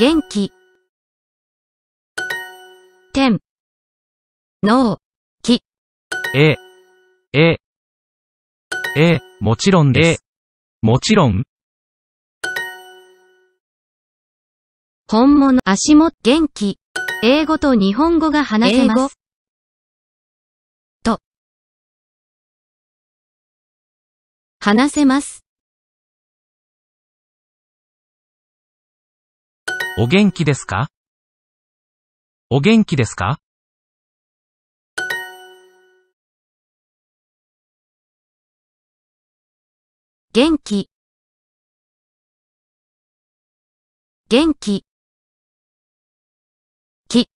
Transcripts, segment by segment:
元気。天。脳。え、え、え、もちろんです。もちろん、本物。足元。元気。英語と日本語が話せます。と。話せます。お元気ですか？お元気ですか？元気。元気。き。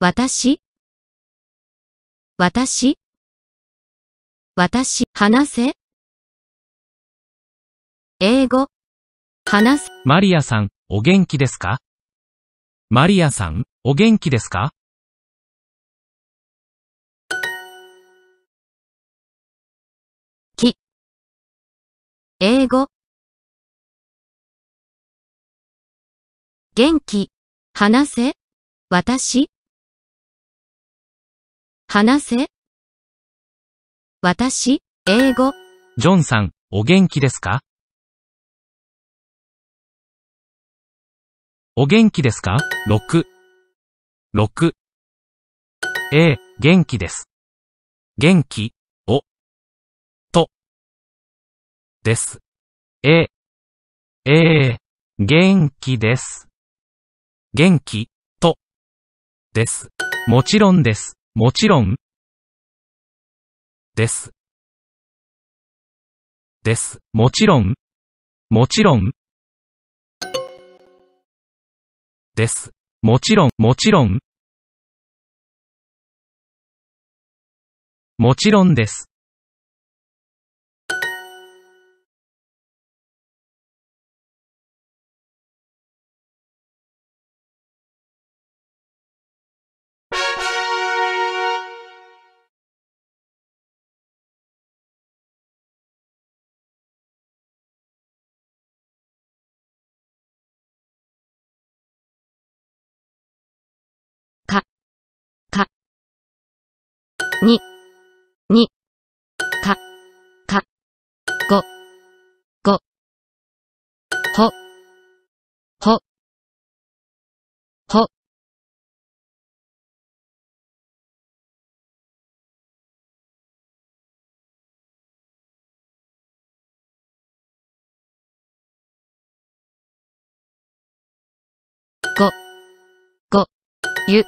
私？私？私、話せ？英語？話す。マリアさん、お元気ですか？マリアさん、お元気ですか？英語。元気。話せ。私。話せ。私。英語。ジョンさん、お元気ですか？お元気ですか ?6。6。ええ、元気です。元気、お、と、です。え、ええ、元気です。元気、と、です。もちろんです。もちろん、です。です。もちろん、もちろん、です。もちろん、もちろん、もちろんです。に、に、か、か、ご、ご、ほ、ほ、ほ、ご、ご、ゆ、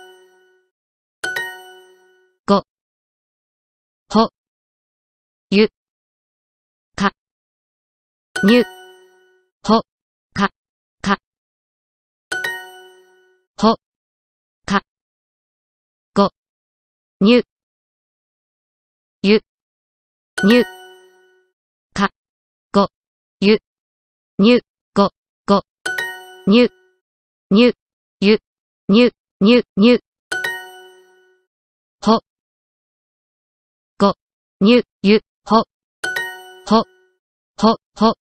にゅ、ほ、か、か、ほ、か、ご、にゅ、ゆ、にゅ、か、ご、ゆ、にゅ、ご、ご、にゅ、にゅ、ゆ、にゅ、にゅ、にゅ、ほ、ご、にゅ、ゆ、ほ、ほ、ほ、ほ、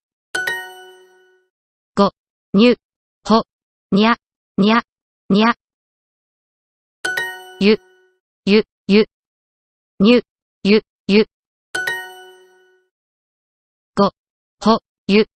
にゅ、ほ、にゃ、にゃ、にゃ、ゆ、ゆ、ゆ、にゅ、ゆ、ゆ、ご、ほ、ゆ、